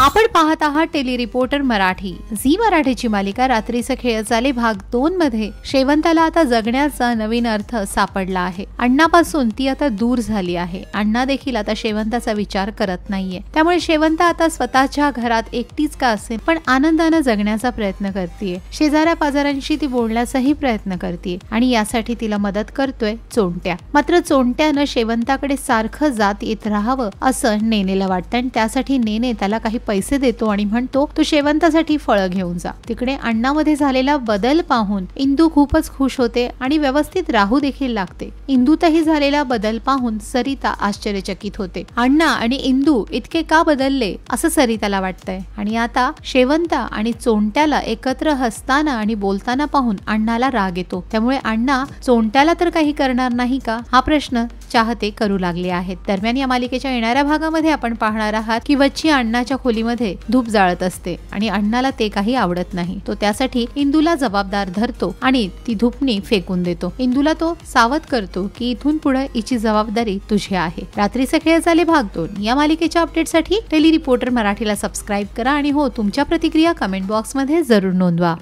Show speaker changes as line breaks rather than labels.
आपण पाहत आहात टेली रिपोर्टर मराठी. झी मराठीची मालिका रात्रीचे खेळ झाले भाग दोन मध्ये शेवंताला आता जगण्याचा नवीन अर्थ सापडला आहे. अण्णापासून ती आता दूर झाली आहे. अण्णा देखील आता शेवंताचा विचार करत नाहीये. त्यामुळे शेवंत आता स्वतःच्या घरात एकटीच का असेल पण आनंदानं जगण्याचा प्रयत्न करते शेजाऱ्या पाजाऱ्यांशी ती बोलण्याचाही प्रयत्न करते आणि यासाठी तिला मदत करतोय चोंट्या. मात्र चोंट्यानं शेवंताकडे सारखं जात येत राहावं असं नेनेला वाटतं आणि त्यासाठी नेने त्याला काही पैसे देतो आणि म्हणतो तू शेवंतासाठी फळं घेऊन जा. तिकडे अण्णामध्ये झालेला बदल पाहून इंदू खूपच खुश होते आणि व्यवस्थित राहू देखील लागते. इंदूतही झालेला बदल पाहून सरिता आश्चर्यचकित होते. अण्णा आणि इंदू इतके का बदलले? असं सरिताला वाटतंय. आणि आता शेवंता आणि चोंट्याला एकत्र हसताना आणि बोलताना पाहून अण्णाला राग येतो. त्यामुळे अण्णा चोंट्याला तर काही करणार नाही का? हा प्रश्न चाहते करू लागले आहेत. दरम्यान या मालिकेच्या येणाऱ्या भागामध्ये आपण पाहणार आहात की वच्ची अण्णाच्या खोलीमध्ये धूप जाळत असते आणि अण्णाला ते काही आवडत नाही. तो त्यासाठी इंदूला जबाबदार धरतो आणि ती धुपणी फेकून देतो. इंदूला तो सावध करतो की इथून पुढे हिची जबाबदारी तुझी आहे. रात्रीचे खेळ झाले भाग दोन. या मालिकेच्या अपडेटसाठी टेली रिपोर्टर मराठीला सबस्क्राईब करा आणि हो तुमच्या प्रतिक्रिया कमेंट बॉक्समध्ये जरूर नोंदवा.